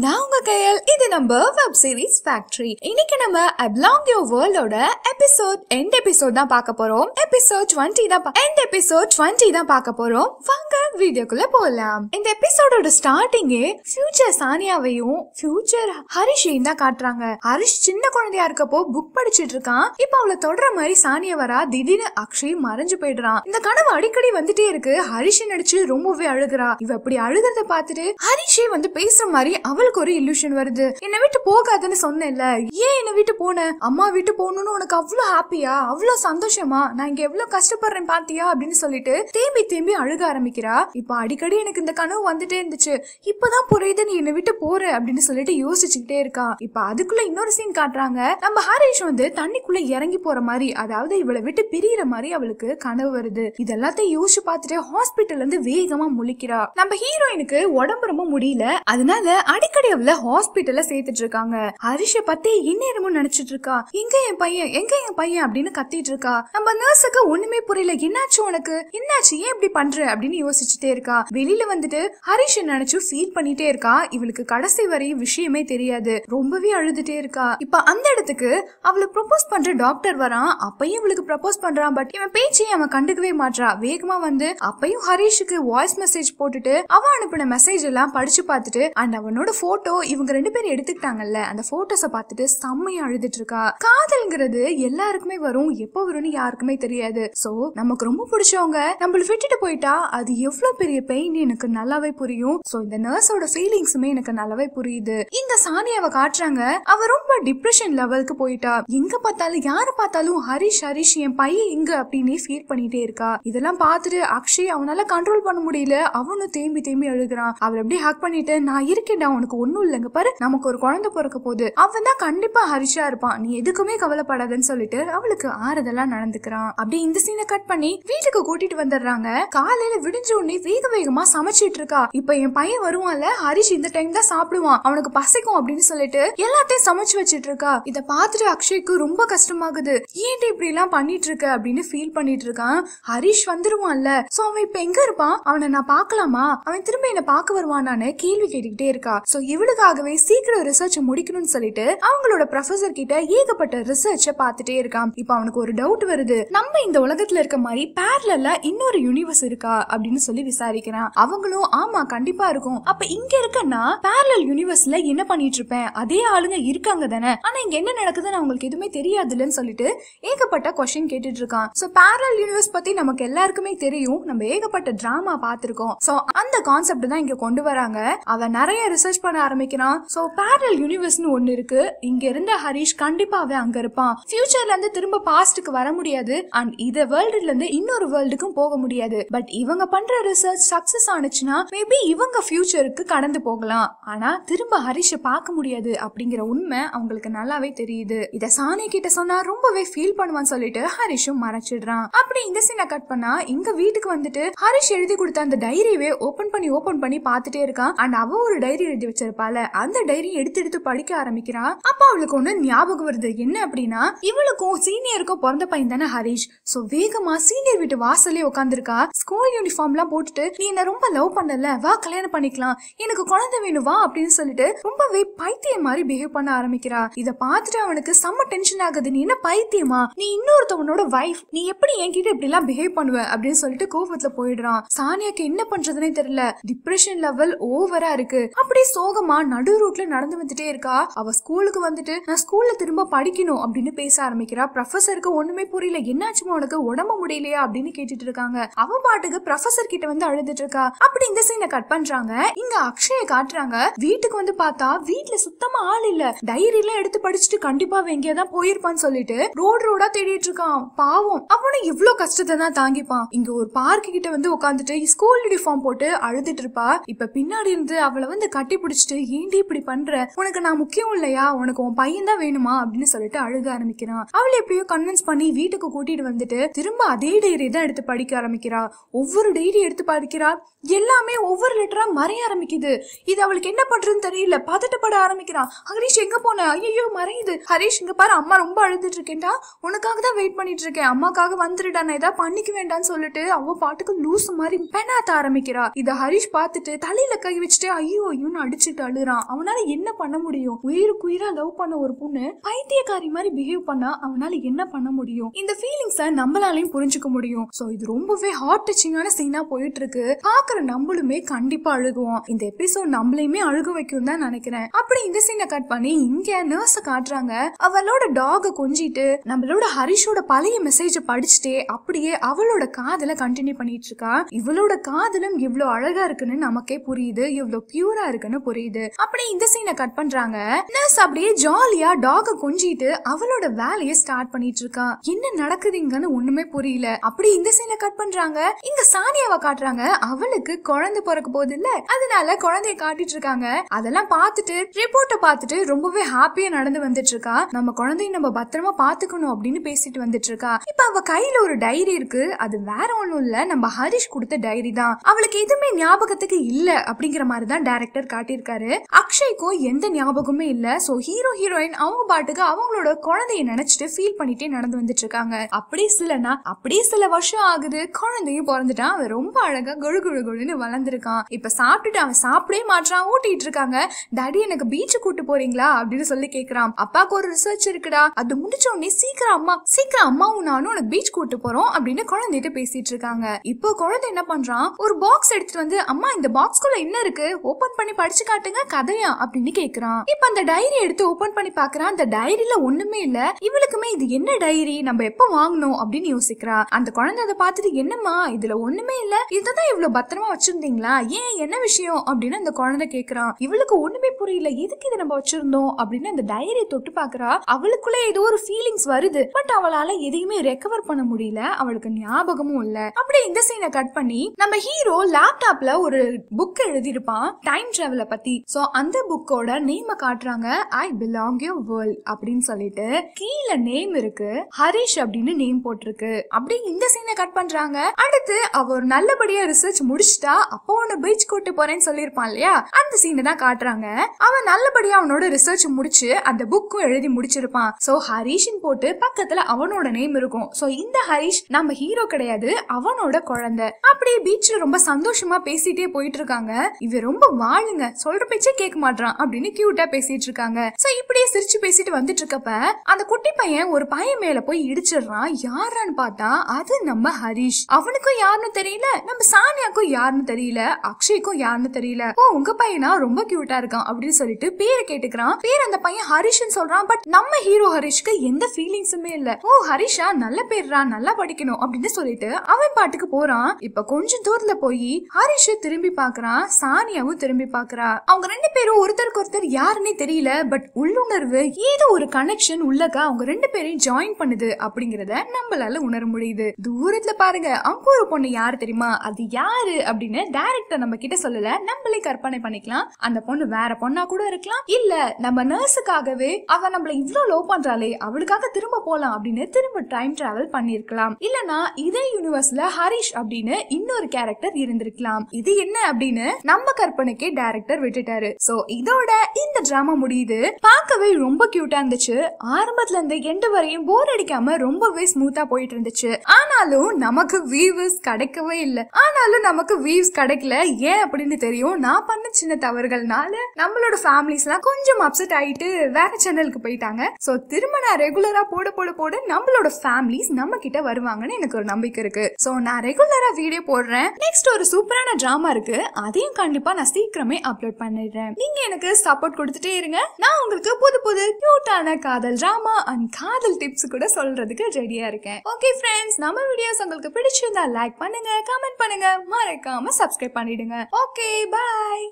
நான் உங்க கையல் இது நம்ம வெப் சீரிஸ் ஃபேக்டரி இன்னைக்கு நம்ம அப்லாங் யோர் வேர்ல்டோட எபிசோட் எண்ட் எபிசோட் தான் பார்க்க போறோம். எபிசோட் டுவெண்ட்டி தான் எண்ட் எபிசோட் டுவெண்ட்டி தான் பார்க்க போறோம். வாங்க வீடியோக்குள்ள போகலாம் இந்த எபிசோடோட ஸ்டார்டிங்கே ஃபியூச்சர் சானியாவையும் ஃபியூச்சர் ஹரிஷையும் தான் காட்டுறாங்க. ஹரிஷ் சின்ன குழந்தையா இருக்கப்போ புக் படிச்சிட்டு இருக்கான். இப்போ அவளை தொடர மாதிரி சானியா வரா திடீர்னு அக்ஷய் மறைஞ்சு போயிடுறான். இந்த கனவு அடிக்கடி வந்துட்டே இருக்கு. ஹரிஷ் நடிச்சு ரொம்பவே அழுகுறா. இவ அப்படி அழுகிறத பார்த்துட்டு ஹரிஷே வந்து பேசுற மாதிரி அவளுக்கு ஒரு இல்யூஷன் வருது. என்னை விட்டு போகாதுன்னு சொன்னேன்ல. ஏன் என்னை விட்டு போன? அம்மா விட்டு போகணும்னு உனக்கு அவ்வளவு ஹாப்பியா அவ்வளவு சந்தோஷமா? நான் இங்க எவ்வளவு கஷ்டப்படுறேன் பாத்தியா? அப்படின்னு சொல்லிட்டு தேம்பி தேம்பி அழுக ஆரம்பிக்கிறா. இப்ப அடிக்கடி எனக்கு இந்த கனவு வந்துட்டே இருந்துச்சு. இப்பதான் புரியுது நீ என்னை விட்டு போற அப்படின்னு சொல்லிட்டு யோசிச்சுக்கிட்டே இருக்கா. இப்ப அதுக்குள்ள இன்னொரு சீன் காட்டுறாங்க. நம்ம ஹரிஷ் வந்து தண்ணிக்குள்ள இறங்கி போற மாதிரி அதாவது இவளை விட்டு பிரியற மாதிரி அவளுக்கு கனவு வருது. இதெல்லாத்தையும் யோசிச்சு பார்த்துட்டு ஹாஸ்பிட்டல்ல இருந்து வேகமா முழிக்கிறா. நம்ம ஹீரோயினுக்கு உடம்பு ரொம்ப முடியல. அதனால அடி அவளை ஹாஸ்பிட்டல்ல சேர்த்துட்டு இருக்காங்க ஹரிஷ பத்தி இந்நேரமும் நினைச்சிட்டு இருக்கா எங்க என் பையன்? எங்க என் பையன்? அப்படின்னு கத்திட்டு இருக்கா நம்ம நர்ஸுக்கு ஒண்ணுமே புரியல. என்னாச்சு உனக்கு? என்னாச்சு? ஏன் இப்படி பண்ற? அப்படின்னு யோசிச்சுட்டே இருக்கா. வெளியில வந்துட்டு ஹரிஷ நினைச்சு ஃபீல் பண்ணிட்டே இருக்கா. இவளுக்கு கடைசி வரையும் விஷயமே தெரியாது. ரொம்பவே அழுதுட்டே இருக்கா. இப்ப அந்த இடத்துக்கு அவளை ப்ரொபோஸ் பண்ற டாக்டர் வரான். அப்பயும் இவளுக்கு ப்ரப்போஸ் பண்றான். பட் இவன் பேச்சையும் அவன் கண்டுக்கவே மாட்றா. வேகமா வந்து அப்பயும் ஹரிஷுக்கு வாய்ஸ் மெசேஜ் போட்டுட்டு அவன் அனுப்பின மெசேஜ் எல்லாம் படிச்சு பார்த்துட்டு அண்ட் அவனோட போட்டோ இவங்க ரெண்டு பேரும் எடுத்துக்கிட்டாங்கல்ல அந்த ஃபோட்டோஸை பார்த்துட்டு செம்மையா அழுதுட்டு இருக்கா காதல்ங்கிறது எல்லாருக்குமே வரும் எப்போ வரும்னு யாருக்குமே தெரியாது. சோ நமக்கு ரொம்ப பிடிச்சவங்க நம்மள விட்டுட்டு போயிட்டா அது எவ்வளவு பெரிய பெயின் எனக்கு நல்லாவே புரியும். சோ இந்த நர்ஸோட ஃபீலிங்ஸுமே எனக்கு நல்லாவே புரியுது. இந்த சானியாவை காட்டுறாங்க அவ ரொம்ப டிப்ரெஷன் லெவலுக்கு போயிட்டா. எங்க பார்த்தாலும் யாரை பார்த்தாலும் ஹரிஷ் ஹரிஷ் என் பையன் எங்க அப்படின்னு ஃபீல் பண்ணிட்டே இருக்கா. இதெல்லாம் பார்த்துட்டு அக்ஷய் அவனால கண்ட்ரோல் பண்ண முடியல. அவனும் தேம்பி தேம்பி அழுகுறான். அவர் அப்படியே ஹக் பண்ணிட்டு நான் இருக்கேன்டா உனக்கு ஒண்ணும் இல்லைங்க. பாரு நமக்கு ஒரு குழந்தை பிறக்க போகுது. அவன் தான் கண்டிப்பா ஹரிஷா இருப்பான். நீ எதுக்குமே கவலைப்படாதன்னு சொல்லிட்டு அவளுக்கு ஆறுதலா நடந்துக்கிறான். அப்படியே இந்த சீனை கட் பண்ணி வீட்டுக்கு கூட்டிட்டு வந்துடுறாங்க. காலையில விடிஞ்ச உடனே வேக வேகமா சமைச்சிட்டு இருக்கா. இப்ப என் பையன் வருவான்ல ஹரிஷ் இந்த டைம் தான் சாப்பிடுவான். அவனுக்கு பசிக்கும் அப்படின்னு சொல்லிட்டு எல்லாத்தையும் சமைச்சு வச்சிட்டு இருக்கா. இத பார்த்துட்டு அக்ஷய்க்கு ரொம்ப கஷ்டமாகுது. ஏன்டி இப்படி எல்லாம் பண்ணிட்டு இருக்க? அப்படின்னு ஃபீல் பண்ணிட்டு இருக்கான். ஹரிஷ் வந்துருவான்ல. சோ அவன் இப்ப எங்க இருப்பான்? அவனை நான் பார்க்கலாமா? அவன் திரும்ப என்ன பார்க்க வருவானான்னு கேள்வி கேட்டுக்கிட்டே இருக்கா. ஸோ இவளுக்காகவே சீக்கிரம் ரிசர்ச் முடிக்கணும்னு சொல்லிட்டு அவங்களோட ப்ரொஃபசர் கிட்ட ஏகப்பட்ட ரிசர்ச்சை பார்த்துட்டே இருக்கான் இப்போ அவனுக்கு ஒரு டவுட் வருது. நம்ம இந்த உலகத்துல இருக்க மாதிரி பேரலல்ல இன்னொரு யூனிவர்ஸ் இருக்கா அப்படின்னு சொல்லி விசாரிக்கிறான். அவங்களும் ஆமா கண்டிப்பா இருக்கும். அப்ப இங்க இருக்கன்னா பேரலல் யூனிவர்ஸ்ல என்ன பண்ணிட்டு இருப்பேன்? அதே ஆளுங்க இருக்காங்க தானே. ஆனா இங்க என்ன நடக்குதுன்னு அவங்களுக்கு எதுவுமே தெரியாதுல்லன்னு சொல்லிட்டு ஏகப்பட்ட கொஸ்டின் கேட்டுட்டு இருக்கான். சோ பேரலல் யூனிவர்ஸ் பத்தி நமக்கு எல்லாருக்குமே தெரியும். நம்ம ஏகப்பட்ட டிராமா பார்த்திருக்கோம். சோ அந்த கான்செப்ட் தான் இங்க கொண்டு வராங்க. அவன் நிறைய ரிசர்ச் பண்ண ஆரம்பிக்கிறான். சோ பேரல் யூனிவர்ஸ்னு ஒன்னு இருக்கு. இங்க இருந்த ஹரிஷ் கண்டிப்பாவே அங்க இருப்பான். ஃபியூச்சர்ல இருந்து திரும்ப பாஸ்டுக்கு வர முடியாது. அண்ட் இத வேர்ல்டுல இருந்து இன்னொரு வேர்ல்டுக்கும் போக முடியாது. பட் இவங்க பண்ற ரிசர்ச் சக்சஸ் ஆனுச்சுன்னா மேபி இவங்க ஃபியூச்சருக்கு கடந்து போகலாம். ஆனா திரும்ப ஹரிஷ பார்க்க முடியாது அப்படிங்கிற உண்மை அவங்களுக்கு நல்லாவே தெரியுது. இத சாணி கிட்ட சொன்னா ரொம்பவே ஃபீல் பண்ணுவான்னு சொல்லிட்டு ஹரிஷும் மறைச்சிடுறான். அப்படி இந்த சீனை கட் பண்ணா இங்க வீட்டுக்கு வந்துட்டு ஹரிஷ் எழுதி கொடுத்த அந்த டைரியவே ஓபன் பண்ணி ஓபன் பண்ணி பார்த்துட்டே இருக்கான். அண்ட் அவ ஒரு டைரி எழுதி வச்சிருப்பால அந்த டைரி எடுத்து எடுத்து படிக்க ஆரம்பிக்கிறா. அப்ப அவளுக்கு ஒண்ணு ஞாபகம் வருது. என்ன அப்படின்னா இவளுக்கும் சீனியருக்கும் பிறந்த பையன் தானே ஹரிஷ். சோ வேகமா சீனியர் வீட்டு வாசலே உட்காந்துருக்கா ஸ்கூல் யூனிஃபார்ம் எல்லாம் போட்டுட்டு நீ என்ன ரொம்ப லவ் பண்ணல. வா கல்யாணம் பண்ணிக்கலாம். எனக்கு குழந்தை வேணும் வா அப்படின்னு சொல்லிட்டு ரொம்பவே பைத்தியம் மாதிரி பிஹேவ் பண்ண ஆரம்பிக்கிறா. இத பாத்துட்டு அவனுக்கு செம்ம டென்ஷன் ஆகுது. நீ என்ன பைத்தியமா? நீ இன்னொருத்தவனோட வைஃப் நீ எப்படி என்கிட்ட இப்படி எல்லாம் பிஹேவ் பண்ணுவ? அப்படின்னு சொல்லிட்டு கோபத்துல போயிடுறான். சானியாக்கு என்ன பண்றதுனே தெரியல. டிப்ரெஷன் லெவல் ஓவரா இருக்கு. அப்படியே சோகமா நடு ரூட்ல நடந்து வந்துட்டே இருக்கா. அவ ஸ்கூலுக்கு வந்துட்டு நான் ஸ்கூல்ல திரும்ப படிக்கணும் அப்படின்னு பேச ஆரம்பிக்கிறா. ப்ரொஃபசருக்கு ஒண்ணுமே புரியல. என்னாச்சுமா உனக்கு? உடம்பு முடியலையா? அப்படின்னு கேட்டுட்டு இருக்காங்க. அவ பாட்டுக்கு ப்ரொஃபசர் கிட்ட வந்து அழுதுட்டு இருக்கா. அப்படி இந்த சீனை கட் பண்றாங்க. இங்க அக்ஷய காட்டுறாங்க. வீட்டுக்கு வந்து பார்த்தா வீட்டுல சுத்தமா ஆள் இல்ல. டைரி எல்லாம் எடுத்து படிச்சுட்டு கண்டிப்பா எங்கேயாதான் போயிருப்பான்னு சொல்லிட்டு ரோடு ரோடா தேடிட்டு இருக்கான். பாவம். அவனும் இவ்ளோ கஷ்டத்தை தான் தாங்கிப்பான். இங்க ஒரு பார்க்கு கிட்ட வந்து உட்காந்துட்டு ஸ்கூல் யூனிஃபார்ம் போட்டு அழுதுட்டு இருப்பா. இப்ப பின்னாடி இருந்து அவளை வந்து கட்டி பிடிச்சிட்டு ஏண்டி இப்படி பண்ற? உனக்கு நான் முக்கியம் இல்லையா? உனக்கு உன் பையன் தான் வேணுமா? அப்படின்னு சொல்லிட்டு அழுக ஆரம்பிக்கிறான் அவளை எப்படியோ கன்வின்ஸ் பண்ணி வீட்டுக்கு கூட்டிட்டு வந்துட்டு திரும்ப அதே டைரி தான் எடுத்து படிக்க ஆரம்பிக்கிறா. ஒவ்வொரு டைரி எடுத்து படிக்கிறா. எல்லாமே ஒவ்வொரு லெட்டரா மறைய ஆரம்பிக்குது. இது அவளுக்கு என்ன பண்றதுன்னு தெரியல. பதட்டப்பட ஆரம்பிக்கிறான் ஹரிஷ் எங்க போன? ஐயோ மறையுது. ஹரிஷ் இங்க பாரு அம்மா ரொம்ப அழுதுட்டு இருக்கேன்டா. உனக்காக தான் வெயிட் பண்ணிட்டு இருக்கேன். அம்மாக்காக வந்துருடா. நான் ஏதாவது பண்ணிக்க வேண்டாம்னு சொல்லிட்டு அவ பாட்டுக்கு லூஸ் மாதிரி பெனாத்த ஆரம்பிக்கிறா. இத ஹரிஷ் பார்த்துட்டு தலையில கை வச்சுட்டு ஐயோ ஐயோன்னு அடிச்சு பிடிச்சிட்டு அழுறான் அவனால என்ன பண்ண முடியும்? உயிருக்கு உயிரா லவ் பண்ண ஒரு பொண்ணு பைத்தியக்காரி மாதிரி பிஹேவ் பண்ணா அவனால என்ன பண்ண முடியும்? இந்த ஃபீலிங்ஸ நம்மளாலையும் புரிஞ்சுக்க முடியும். சோ இது ரொம்பவே ஹார்ட் டச்சிங்கான சீனா போயிட்டு இருக்கு பாக்குற நம்மளுமே கண்டிப்பா அழுகுவோம். இந்த எபிசோட் நம்மளையுமே அழுக வைக்கும் தான் நினைக்கிறேன். அப்படி இந்த சீனை கட் பண்ணி இங்க நர்ஸ காட்டுறாங்க. அவளோட டாக கொஞ்சிட்டு நம்மளோட ஹரிஷோட பழைய மெசேஜ படிச்சுட்டே அப்படியே அவளோட காதல கண்டினியூ பண்ணிட்டு இருக்கா. இவளோட காதலும் இவ்வளவு அழகா இருக்குன்னு நமக்கே புரியுது. இவ்வளவு பியூரா இருக்குன்னு புரியுது. அப்படி இந்த சீனை கட் பண்றாங்க. நர்ஸ் அப்படியே ஜாலியா டாக கொஞ்சிட்டு அவளோட வேலையை ஸ்டார்ட் பண்ணிட்டு இருக்கா. என்ன நடக்குதுங்கன்னு ஒண்ணுமே புரியல. அப்படி இந்த சீனை கட் பண்றாங்க. இங்க சானியாவை காட்டுறாங்க. அவளுக்கு குழந்தை பிறக்க போகுது இல்ல அதனால குழந்தைய காட்டிட்டு இருக்காங்க. அதெல்லாம் பார்த்துட்டு ரிப்போர்ட்டை பார்த்துட்டு ரொம்பவே ஹாப்பியா நடந்து வந்துட்டு இருக்கா. நம்ம குழந்தைய நம்ம பத்திரமா பாத்துக்கணும் அப்படின்னு பேசிட்டு வந்துட்டு இருக்கா. இப்ப அவ கையில ஒரு டைரி இருக்கு. அது வேற ஒண்ணும் இல்ல. நம்ம ஹரிஷ் கொடுத்த டைரி தான். அவளுக்கு எதுவுமே ஞாபகத்துக்கு இல்ல அப்படிங்கிற மாதிரி தான் டேரக்டர் டைரக்டர் சொல்லியிருக்காரு. அக்ஷய்க்கும் எந்த ஞாபகமே இல்ல. சோ ஹீரோ ஹீரோயின் அவங்க பாட்டுக்கு அவங்களோட குழந்தைய நினைச்சிட்டு ஃபீல் பண்ணிட்டே நடந்து வந்துட்டு இருக்காங்க அப்படியே சிலனா அப்படியே சில வருஷம் ஆகுது. குழந்தையும் பிறந்துட்டான். அவன் ரொம்ப அழகா குழு கொழு கொழுன்னு வளர்ந்துருக்கான். இப்ப சாப்பிட்டுட்டு அவன் சாப்பிடவே மாட்டான் ஊட்டிட்டு இருக்காங்க டாடி எனக்கு பீச் கூட்டு போறீங்களா? அப்படின்னு சொல்லி கேக்குறான். அப்பாவுக்கு ஒரு ரிசர்ச் இருக்குடா. அது முடிச்ச உடனே சீக்கிரம் அம்மா சீக்கிரம் அம்மாவும் நானும் உனக்கு பீச் கூட்டு போறோம். அப்படின்னு குழந்தைகிட்ட பேசிட்டு இருக்காங்க இப்போ குழந்தை என்ன பண்றான்? ஒரு பாக்ஸ் எடுத்துட்டு வந்து அம்மா இந்த பாக்ஸ்குள்ள என்ன இருக்கு? ஓபன் பண்ணி படிச்சு காட்டுங்க கதையா அப்படின்னு கேக்குறான். இப்ப அந்த டைரி எடுத்து ஓபன் பண்ணி பாக்குறான். அந்த டைரியில ஒண்ணுமே இல்ல. இவளுக்குமே இது என்ன டைரி நம்ம எப்ப வாங்கணும் அப்படின்னு யோசிக்கிறா. அந்த குழந்தை அதை பார்த்துட்டு என்னம்மா இதுல ஒண்ணுமே இல்ல. இதுதான் இவ்வளவு பத்திரமா வச்சிருந்தீங்களா? ஏன் என்ன விஷயம்? அப்படின்னு அந்த குழந்தை கேக்குறான். இவளுக்கு ஒண்ணுமே புரியல. எதுக்கு இதை நம்ம வச்சிருந்தோம்? அப்படின்னு அந்த டைரியை தொட்டு பாக்குறா. அவளுக்குள்ள ஏதோ ஒரு ஃபீலிங்ஸ் வருது. பட் அவளால எதையுமே ரெக்கவர் பண்ண முடியல. அவளுக்கு ஞாபகமும் இல்ல. அப்படியே இந்த சீனை கட் பண்ணி நம்ம ஹீரோ லேப்டாப்ல ஒரு புக் எழுதியிருப்பான். டைம் டிராவல பத்தி. சோ அந்த புக்கோட நேம காட்டுறாங்க ஐ பிலாங் யூ வேர்ல்ட் அப்படின்னு சொல்லிட்டு கீழே நேம் இருக்கு ஹரிஷ் அப்படின்னு நேம் போட்டிருக்கு. அப்படி இந்த சீனை கட் பண்றாங்க. அடுத்து அவ ஒரு நல்லபடியா ரிசர்ச் முடிச்சிட்டா அப்போ உன்னை பீச் கூட்டு போறேன்னு சொல்லியிருப்பான் இல்லையா? அந்த சீனை தான் காட்டுறாங்க. அவன் நல்லபடியா அவனோட ரிசர்ச் முடிச்சு அந்த புக்கும் எழுதி முடிச்சிருப்பான். சோ ஹரிஷ்னு போட்டு பக்கத்துல அவனோட நேம் இருக்கும். சோ இந்த ஹரிஷ் நம்ம ஹீரோ கிடையாது அவனோட குழந்தை. அப்படியே பீச்ல ரொம்ப சந்தோஷமா பேசிட்டே போயிட்டு இருக்காங்க. இவ ரொம்ப வாழுங்க. சொல்ற பேச்சே கேட்க மாட்டான் அப்படின்னு கியூட்டா பேசிட்டு இருக்காங்க. சோ இப்படியே சிரிச்சு பேசிட்டு வந்துட்டு இருக்கப்ப அந்த குட்டி பையன் ஒரு பையன் மேல போய் இடிச்சிடுறான். யாரான்னு பார்த்தா அது நம்ம ஹரிஷ். அவனுக்கும் யாருன்னு தெரியல நம்ம சானியாக்கும் யாருன்னு தெரியல அக்ஷய்க்கும் யாருன்னு தெரியல. ஓ உங்க பையனா? ரொம்ப கியூட்டா இருக்கான் அப்படின்னு சொல்லிட்டு பேரை கேட்டுக்கிறான். பேர் அந்த பையன் ஹரிஷ்னு சொல்றான் பட் நம்ம ஹீரோ ஹரிஷ்க்கு எந்த ஃபீலிங்ஸுமே இல்ல. ஓ ஹரிஷா நல்ல பேர்ரா நல்லா படிக்கணும் அப்படின்னு சொல்லிட்டு அவன் பாட்டுக்கு போறான். இப்ப கொஞ்சம் தூரத்துல போய் ஹரிஷ திரும்பி பாக்குறான் சானியாவும் திரும்பி பாக்குறா அவங்க ரெண்டு பேரும் ஒருத்தருக்கு ஒருத்தர் யாருன்னே தெரியல பட் உள்ளுணர்வு ஏதோ ஒரு கனெக்ஷன் உள்ளக அவங்க ரெண்டு பேரையும் ஜாயின் பண்ணுது அப்படிங்கறத நம்மளால உணர முடியுது. தூரத்துல பாருங்க அங்க ஒரு பொண்ணு யாரு தெரியுமா? அது யாரு அப்படின்னு டைரக்டர் நம்ம கிட்ட சொல்லல. நம்மளே கற்பனை பண்ணிக்கலாம். அந்த பொண்ணு வேற பொண்ணா கூட இருக்கலாம். இல்ல நம்ம நர்ஸுக்காகவே அவ நம்மள இவ்வளவு லோ பண்றாளே அவளுக்காக திரும்ப போலாம் அப்படின்னு திரும்ப டைம் டிராவல் பண்ணிருக்கலாம் இல்லனா இதே யூனிவர்ஸ்ல ஹரிஷ் அப்படின்னு இன்னொரு கேரக்டர் இருந்திருக்கலாம். இது என்ன அப்படின்னு நம்ம கற்பனைக்கே டைரக்டர் விட்டுட்டாரு. சோ இதோட இந்த டிராமா முடியுது. பார்க்கவே ரொம்ப கியூட்டா இருந்துச்சு. ஆரம்பத்துல இருந்து எண்டு வரையும் போர் அடிக்காம ரொம்பவே ஸ்மூத்தா போயிட்டு இருந்துச்சு. ஆனாலும் நமக்கு வீவ்ஸ் கிடைக்கவே இல்ல. ஆனாலும் நமக்கு வீவ்ஸ் கிடைக்கல. ஏன் அப்படின்னு தெரியும். நான் பண்ண சின்ன தவறுகள்னால நம்மளோட ஃபேமிலிஸ் எல்லாம் கொஞ்சம் அப்செட் ஆயிட்டு வேற சேனலுக்கு போயிட்டாங்க. சோ திரும்ப நான் ரெகுலரா போட போட போட நம்மளோட ஃபேமிலிஸ் நம்ம கிட்ட வருவாங்கன்னு எனக்கு ஒரு நம்பிக்கை இருக்கு. சோ நான் ரெகுலரா வீடியோ போடுறேன். நெக்ஸ்ட் ஒரு சூப்பரான டிராமா இருக்கு. அதையும் கண்டிப்பா நான் சீக்கிரமே அப்லோட் பண்ணிடுறேன் நீங்க எனக்கு சப்போர்ட் கொடுத்துட்டே இருங்க. நான் உங்களுக்கு புது புது கியூட்டான காதல் டிராமா அண்ட் காதல் டிப்ஸ் கூட சொல்றதுக்கு ரெடியா இருக்கேன். ஓகே ஃப்ரெண்ட்ஸ் நம்ம வீடியோஸ் உங்களுக்கு பிடிச்சிருந்தா லைக் பண்ணுங்க கமெண்ட் பண்ணுங்க. மறக்காம சப்ஸ்கிரைப் பண்ணிடுங்க. Okay bye